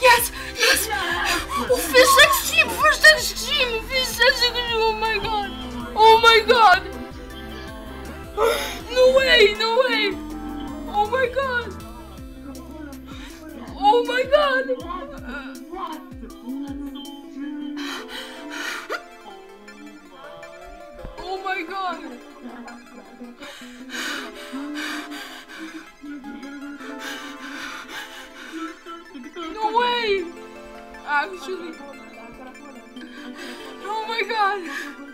Yes! Yes! Oh, fish next team! Fish next team! Fish next team! Oh my god! Oh my god! No way! No way! Oh my god! Oh my god! Oh my god! Actually. Oh my god!